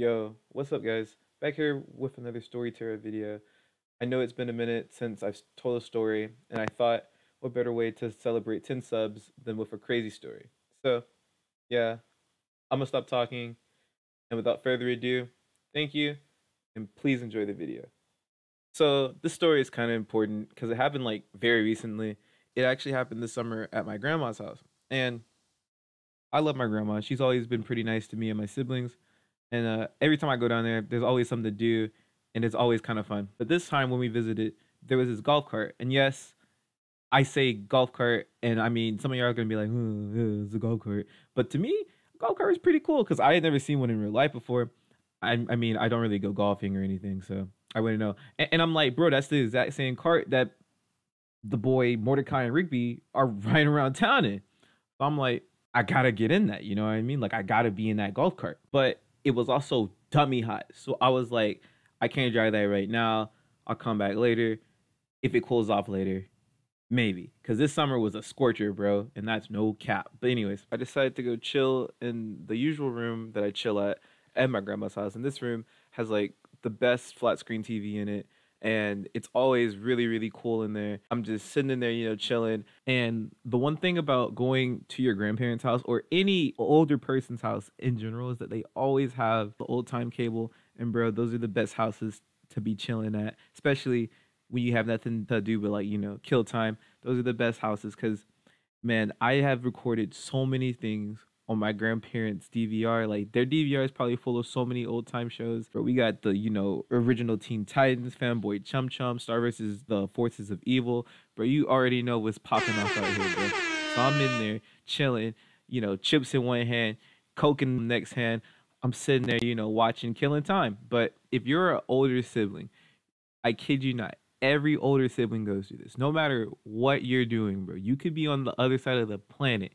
Yo, what's up, guys? Back here with another Storyterra video. I know it's been a minute since I've told a story, and I thought what better way to celebrate 10 subs than with a crazy story. So, yeah, I'm gonna stop talking, and without further ado, thank you, and please enjoy the video. So, this story is kind of important because it happened like very recently. It actually happened this summer at my grandma's house, and I love my grandma. She's always been pretty nice to me and my siblings. And uh, every time I go down there, there's always something to do, and it's always kind of fun. But this time when we visited, there was this golf cart, and yes, I say golf cart, and I mean some of y'all are gonna be like, oh, "It's a golf cart," but to me, golf cart is pretty cool because I had never seen one in real life before. I, I mean, I don't really go golfing or anything, so I wouldn't know. And, and I'm like, bro, that's the exact same cart that the boy Mordecai and Rigby are riding around town in. So I'm like, I gotta get in that. You know what I mean? Like I gotta be in that golf cart. But it was also dummy hot. So I was like, I can't drive that right now. I'll come back later. If it cools off later, maybe. Because this summer was a scorcher, bro. And that's no cap. But, anyways, I decided to go chill in the usual room that I chill at at my grandma's house. And this room has like the best flat screen TV in it and it's always really really cool in there. I'm just sitting in there you know chilling. And the one thing about going to your grandparents house or any older person's house in general is that they always have the old time cable. And bro those are the best houses to be chilling at especially when you have nothing to do but like you know kill time. Those are the best houses because man i have recorded so many things on my grandparents' DVR. Like their DVR is probably full of so many old time shows. But we got the, you know, original Teen Titans, Fanboy Chum Chum, Star vs. the Forces of Evil. But you already know what's popping off out here, bro. So I'm in there chilling, you know, chips in one hand, coke in the next hand. I'm sitting there, you know, watching Killing Time. But if you're an older sibling, I kid you not, every older sibling goes through this. No matter what you're doing, bro. You could be on the other side of the planet.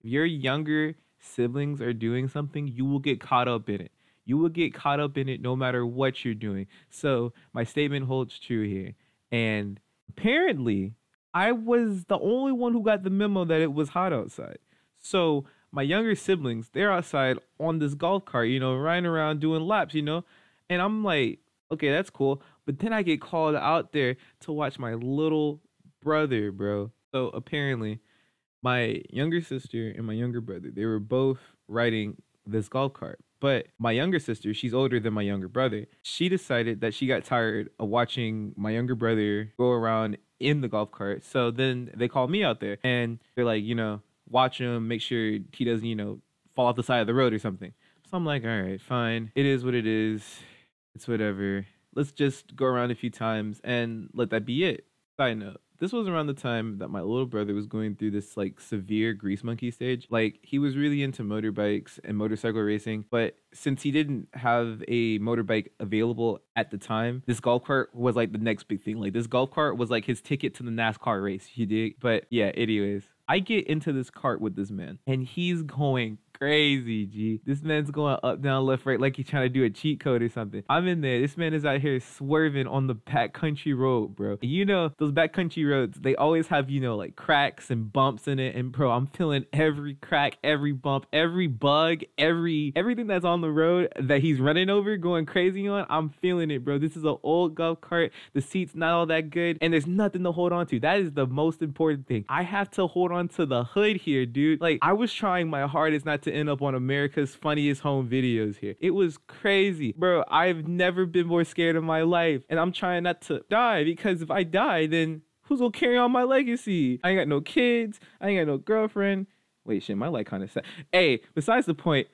If you're younger siblings are doing something, you will get caught up in it. You will get caught up in it no matter what you're doing. So my statement holds true here. And apparently, I was the only one who got the memo that it was hot outside. So my younger siblings, they're outside on this golf cart, you know, riding around doing laps, you know. And I'm like, okay, that's cool. But then I get called out there to watch my little brother, bro. So apparently, my younger sister and my younger brother, they were both riding this golf cart. But my younger sister, she's older than my younger brother. She decided that she got tired of watching my younger brother go around in the golf cart. So then they called me out there and they're like, you know, watch him, make sure he doesn't, you know, fall off the side of the road or something. So I'm like, all right, fine. It is what it is. It's whatever. Let's just go around a few times and let that be it. Side note this was around the time that my little brother was going through this like severe grease monkey stage. Like he was really into motorbikes and motorcycle racing, but since he didn't have a motorbike available at the time, this golf cart was like the next big thing. Like this golf cart was like his ticket to the NASCAR race. You dig? But yeah, anyways, I get into this cart with this man and he's going crazy, G. This man's going up, down, left, right, like he's trying to do a cheat code or something. I'm in there. This man is out here swerving on the backcountry road, bro. You know, those backcountry roads, they always have, you know, like cracks and bumps in it. And bro, I'm feeling every crack, every bump, every bug, every everything that's on the road that he's running over, going crazy on. I'm feeling it, bro. This is an old golf cart. The seat's not all that good, and there's nothing to hold on to. That is the most important thing. I have to hold on to the hood here, dude. Like I was trying my hardest not to to end up on America's funniest home videos here. It was crazy. Bro, I've never been more scared in my life. And I'm trying not to die because if I die, then who's gonna carry on my legacy? I ain't got no kids. I ain't got no girlfriend. Wait, shit, my life kind of sad. Hey, besides the point,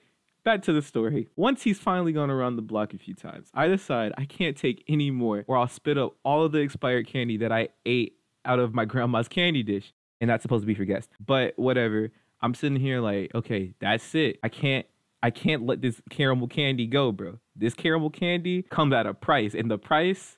back to the story. Once he's finally gone around the block a few times, I decide I can't take any more or I'll spit up all of the expired candy that I ate out of my grandma's candy dish. And that's supposed to be for guests. But whatever. I'm sitting here like, okay, that's it. I can't I can't let this caramel candy go, bro. This caramel candy comes at a price, and the price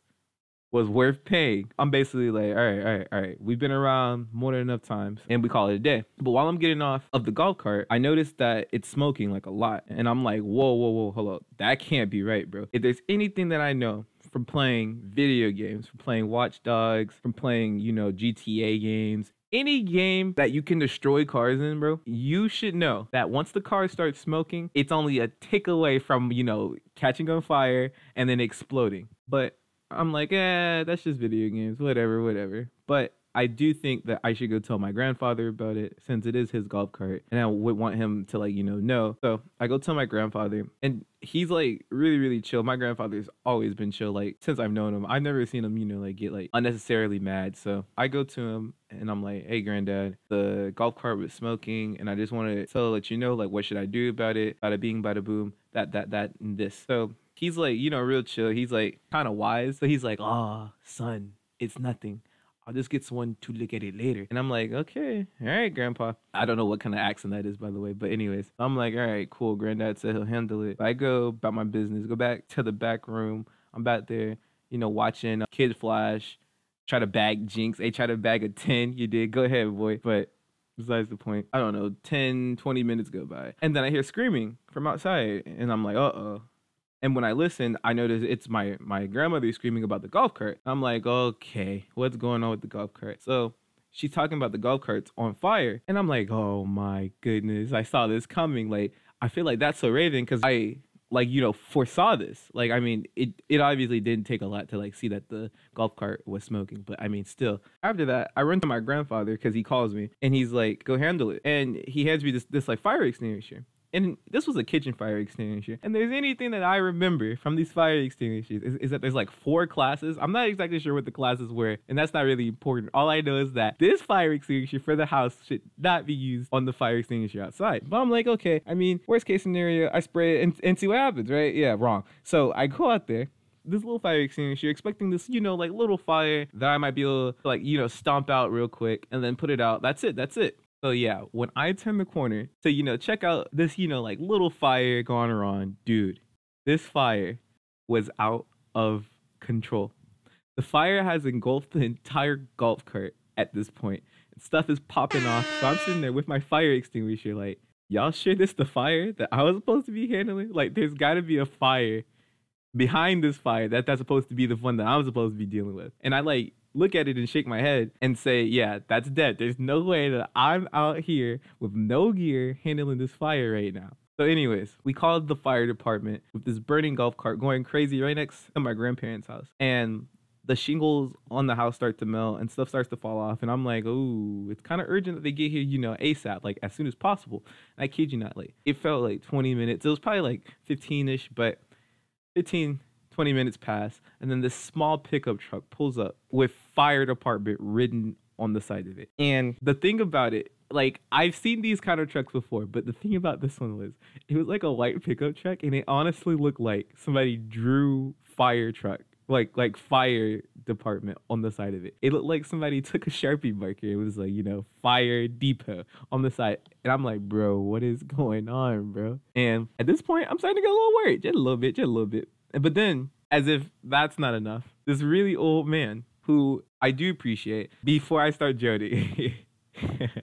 was worth paying. I'm basically like, all right, all right, all right. We've been around more than enough times, and we call it a day. But while I'm getting off of the golf cart, I noticed that it's smoking like a lot, and I'm like, whoa, whoa, whoa, hold up, that can't be right, bro. If there's anything that I know from playing video games, from playing Watch Dogs, from playing, you know, GTA games, any game that you can destroy cars in, bro, you should know that once the car starts smoking, it's only a tick away from, you know, catching on fire and then exploding. But I'm like, eh, that's just video games, whatever, whatever. But I do think that I should go tell my grandfather about it since it is his golf cart and I would want him to like, you know, know. So I go tell my grandfather and he's like really, really chill. My grandfather's always been chill. Like since I've known him, I've never seen him, you know, like get like unnecessarily mad. So I go to him and I'm like, hey, granddad, the golf cart was smoking and I just wanted to let you know, like, what should I do about it? Bada bing, bada boom, that, that, that, and this. So he's like, you know, real chill. He's like kind of wise. So he's like, oh, son, it's nothing. I'll just get someone to look at it later. And I'm like, okay, all right, grandpa. I don't know what kind of accent that is, by the way. But anyways, I'm like, all right, cool. Granddad said he'll handle it. I go about my business, go back to the back room. I'm back there, you know, watching Kid Flash, try to bag Jinx. They try to bag a 10. You did. Go ahead, boy. But besides the point, I don't know, 10, 20 minutes go by. And then I hear screaming from outside. And I'm like, uh oh. And when I listen, I notice it's my my grandmother screaming about the golf cart. I'm like, okay, what's going on with the golf cart? So she's talking about the golf carts on fire, and I'm like, oh my goodness, I saw this coming. Like, I feel like that's so Raven because I like you know foresaw this. Like, I mean, it it obviously didn't take a lot to like see that the golf cart was smoking, but I mean, still. After that, I run to my grandfather because he calls me and he's like, go handle it, and he hands me this this like fire extinguisher and this was a kitchen fire extinguisher. And there's anything that I remember from these fire extinguishers is, is, that there's like four classes. I'm not exactly sure what the classes were, and that's not really important. All I know is that this fire extinguisher for the house should not be used on the fire extinguisher outside. But I'm like, okay, I mean, worst case scenario, I spray it and, and see what happens, right? Yeah, wrong. So I go out there this little fire extinguisher, expecting this, you know, like little fire that I might be able to, like, you know, stomp out real quick and then put it out. That's it. That's it. So yeah, when I turn the corner to you know check out this you know like little fire going on, dude, this fire was out of control. The fire has engulfed the entire golf cart at this point. Stuff is popping off. So I'm sitting there with my fire extinguisher, like, y'all sure this the fire that I was supposed to be handling? Like, there's got to be a fire behind this fire that that's supposed to be the one that I'm supposed to be dealing with. And I like look at it and shake my head and say, yeah, that's dead. There's no way that I'm out here with no gear handling this fire right now. So, anyways, we called the fire department with this burning golf cart going crazy right next to my grandparents' house. And the shingles on the house start to melt and stuff starts to fall off. And I'm like, oh, it's kind of urgent that they get here, you know, ASAP, like as soon as possible. And I kid you not, like it felt like 20 minutes. It was probably like 15 ish, but 15, 20 minutes pass, and then this small pickup truck pulls up with fire department written on the side of it. And the thing about it, like I've seen these kind of trucks before, but the thing about this one was it was like a white pickup truck, and it honestly looked like somebody drew fire truck like like fire department on the side of it. It looked like somebody took a Sharpie marker. It was like, you know, fire depot on the side. And I'm like, bro, what is going on, bro? And at this point, I'm starting to get a little worried. Just a little bit, just a little bit. But then, as if that's not enough, this really old man who I do appreciate before I start Jody.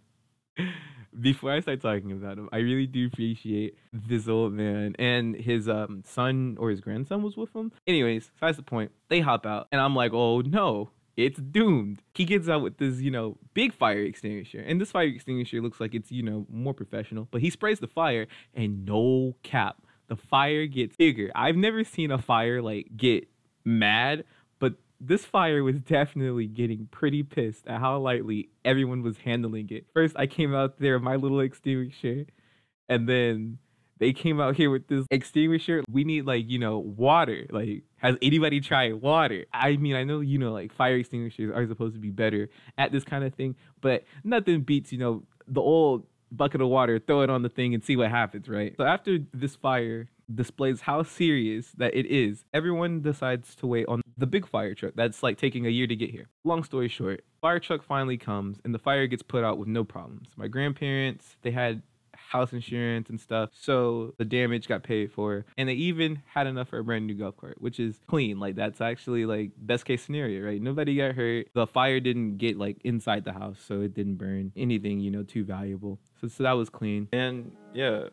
before I start talking about him, I really do appreciate this old man and his um son or his grandson was with him. Anyways, that's the point. They hop out, and I'm like, oh no, it's doomed. He gets out with this, you know, big fire extinguisher. And this fire extinguisher looks like it's, you know, more professional. But he sprays the fire and no cap the fire gets bigger. I've never seen a fire like get mad, but this fire was definitely getting pretty pissed at how lightly everyone was handling it. First, I came out there my little extinguisher, and then they came out here with this extinguisher. We need like, you know, water. Like, has anybody tried water? I mean, I know, you know, like fire extinguishers are supposed to be better at this kind of thing, but nothing beats, you know, the old bucket of water, throw it on the thing, and see what happens, right? So after this fire displays how serious that it is, everyone decides to wait on the big fire truck that's like taking a year to get here. Long story short, fire truck finally comes and the fire gets put out with no problems. My grandparents, they had house insurance and stuff. So the damage got paid for. And they even had enough for a brand new golf cart, which is clean. Like that's actually like best case scenario, right? Nobody got hurt. The fire didn't get like inside the house, so it didn't burn anything, you know, too valuable. So so that was clean. And yeah,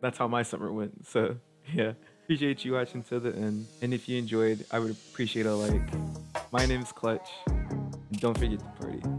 that's how my summer went. So yeah. Appreciate you watching to the end. And if you enjoyed, I would appreciate a like. My name is Clutch. Don't forget to party.